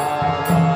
Música